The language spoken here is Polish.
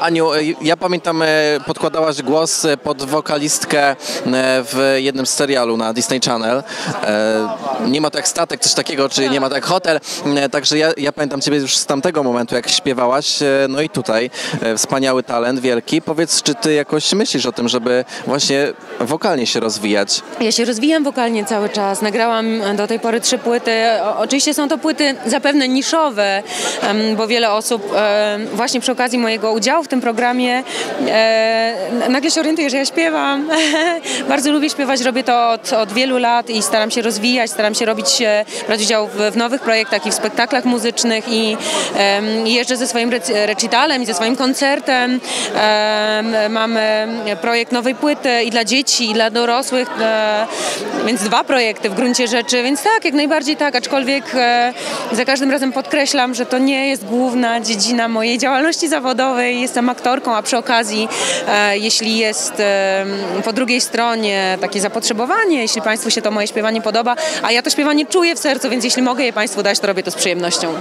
Aniu, ja pamiętam, e, podkładałaś głos e, pod wokalistkę e, w jednym z serialu na Disney Channel. E, Nie ma to jak statek, coś takiego, czy nie ma to jak hotel. E, Także ja, ja pamiętam Ciebie już z tamtego momentu, jak śpiewałaś. e, No i tutaj e, wspaniały talent, wielki. Powiedz, czy Ty jakoś myślisz o tym, żeby właśnie wokalnie się rozwijać? Ja się rozwijam wokalnie cały czas. Nagrałam do tej pory trzy płyty. Oczywiście są to płyty zapewne niszowe, bo wiele osób właśnie przy okazji mojego udziału w tym programie e, nagle się orientuje, że ja śpiewam. Bardzo lubię śpiewać, robię to od, od wielu lat i staram się rozwijać, staram się robić, e, brać udział w, w nowych projektach i w spektaklach muzycznych i em, jeżdżę ze swoim rec- recitalem i ze swoim koncertem. Em, Mamy projekt nowej płyty i dla dzieci, i dla dorosłych, e, więc dwa projekty w gruncie rzeczy, więc tak, jak najbardziej tak, aczkolwiek e, za każdym razem podkreślam, że to nie jest główna dziedzina mojej działalności zawodowej. Jestem aktorką, a przy okazji, e, jeśli jest e, po drugiej stronie takie zapotrzebowanie, jeśli Państwu się to moje śpiewanie podoba, a ja to śpiewanie czuję w sercu, więc jeśli mogę je Państwu dać, to robię to z przyjemnością.